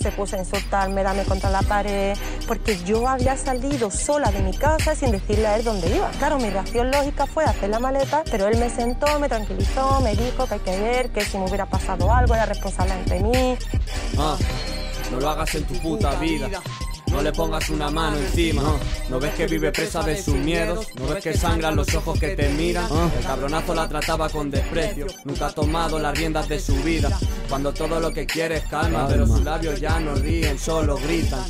Se puso a insultarme, darme contra la pared, porque yo había salido sola de mi casa sin decirle a él dónde iba. Claro, mi reacción lógica fue hacer la maleta, pero él me sentó, me tranquilizó, me dijo que hay que ver, que si me hubiera pasado algo era responsable ante mí. Ah, no lo hagas en tu puta vida. No le pongas una mano encima. No ves que vive presa de sus miedos. No ves que sangran los ojos que te miran. El cabronazo la trataba con desprecio. Nunca ha tomado las riendas de su vida. Cuando todo lo que quiere es calma, pero sus labios ya no ríen, solo gritan.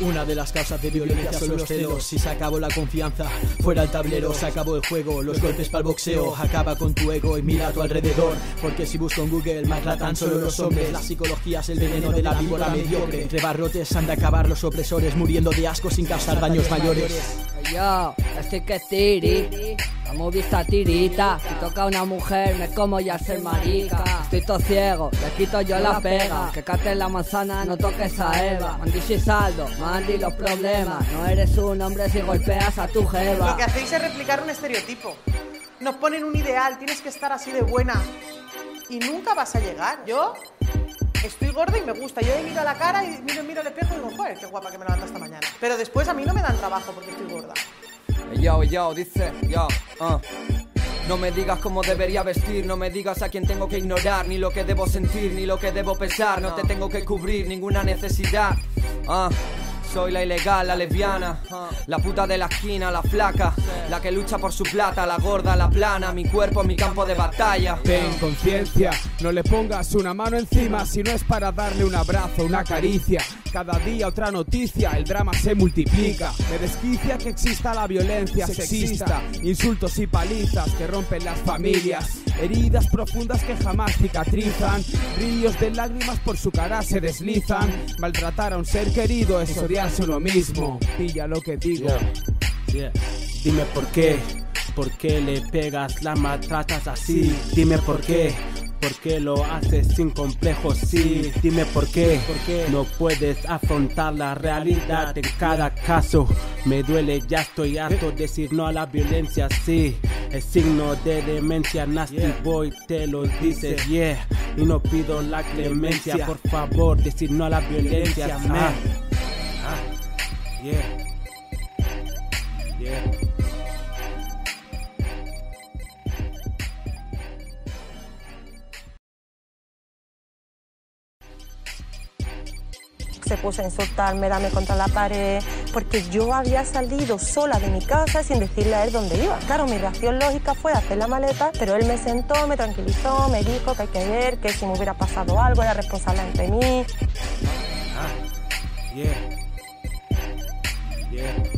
Una de las causas de violencia son los celos. Si se acabó la confianza, fuera el tablero, se acabó el juego. Los golpes para el boxeo, acaba con tu ego y mira a tu alrededor. Porque si busco en Google, maltratan solo los hombres. La psicología es el veneno de la víbora mediocre. Entre barrotes han de acabar los opresores, muriendo de asco sin causar daños mayores. Yo, estoy que tiri. Hemos visto tirita. Si toca una mujer, me como ya ser marica. Estoy todo ciego, le quito yo la pega. Que cate la manzana, no toques a Eva. Mandi si saldo, mandi los problemas. No eres un hombre si golpeas a tu jeva. Lo que hacéis es replicar un estereotipo. Nos ponen un ideal, tienes que estar así de buena. Y nunca vas a llegar. Yo estoy gorda y me gusta. Yo me miro a la cara y miro, miro al espejo y digo, joder, qué guapa que me levanto esta mañana. Pero después a mí no me dan trabajo porque estoy gorda. Yo, yo, dice, yo, ah. No me digas cómo debería vestir, no me digas a quién tengo que ignorar, ni lo que debo sentir, ni lo que debo pensar, no te tengo que cubrir ninguna necesidad. Ah. Soy la ilegal, la lesbiana, la puta de la esquina, la flaca, la que lucha por su plata, la gorda, la plana, mi cuerpo, mi campo de batalla. Ten conciencia, no le pongas una mano encima si no es para darle un abrazo, una caricia. Cada día otra noticia, el drama se multiplica. Me desquicia que exista la violencia sexista, insultos y palizas que rompen las familias, heridas profundas que jamás cicatrizan, ríos de lágrimas por su cara se deslizan. Maltratar a un ser querido es odiarse uno mismo. Pilla lo que digo. Dime por qué, por qué le pegas, la maltratas así. Dime por qué. ¿Por qué lo haces sin complejos? Sí, dime por qué. No puedes afrontar la realidad en cada caso. Me duele, ya estoy harto de decir no a la violencia. Sí, es signo de demencia. Nasty boy te lo dices, yeah. Y no pido la clemencia. Por favor, decir no a la violencia. Ah, Se puso a insultarme, darme contra la pared, porque yo había salido sola de mi casa sin decirle a él dónde iba. Claro, mi reacción lógica fue hacer la maleta, pero él me sentó, me tranquilizó, me dijo que hay que ver, que si me hubiera pasado algo era responsable ante mí. Ah, yeah. Yeah.